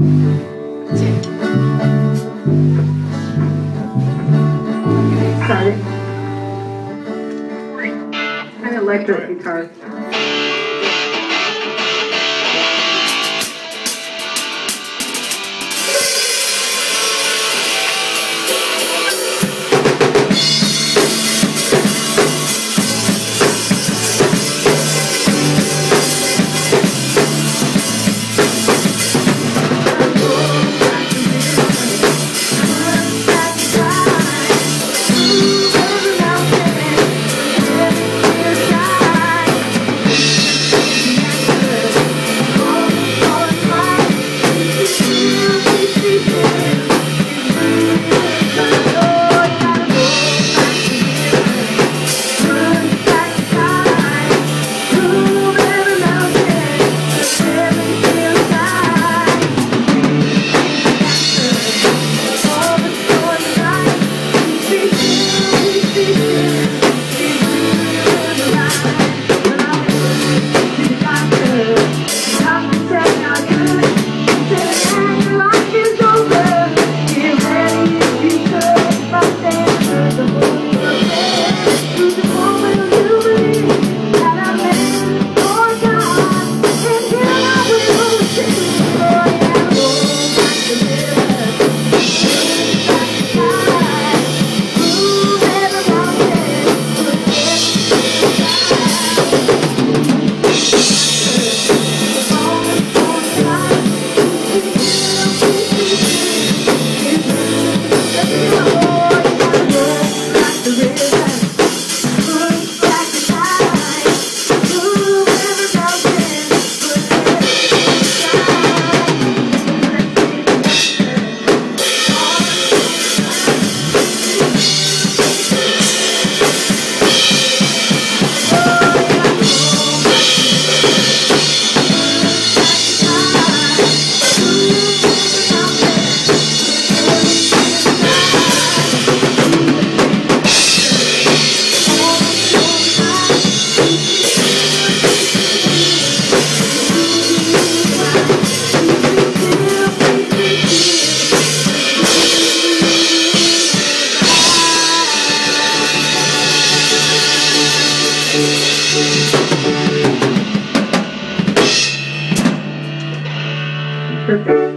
Got it. An electric guitar. perfect.